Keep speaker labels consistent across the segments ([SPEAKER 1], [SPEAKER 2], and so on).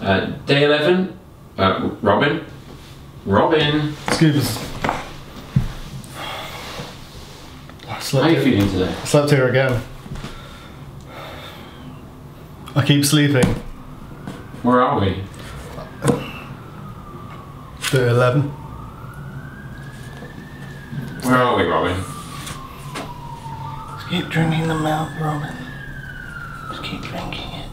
[SPEAKER 1] Uh, day 11, uh, Robin. Robin,
[SPEAKER 2] Scoobers. I
[SPEAKER 1] how are you
[SPEAKER 2] here,
[SPEAKER 1] feeling today?
[SPEAKER 2] I slept here again. I keep sleeping.
[SPEAKER 1] Where are we?
[SPEAKER 2] Day 11.
[SPEAKER 1] Where are we, Robin?
[SPEAKER 2] Just keep drinking the milk, Robin. Just keep drinking it.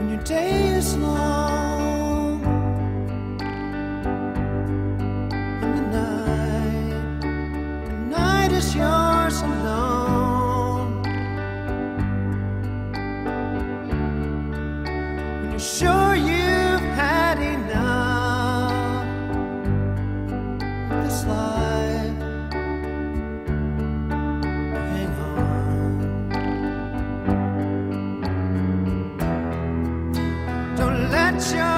[SPEAKER 3] When your day is long. And the night the night is yours alone. When you're sure you've Your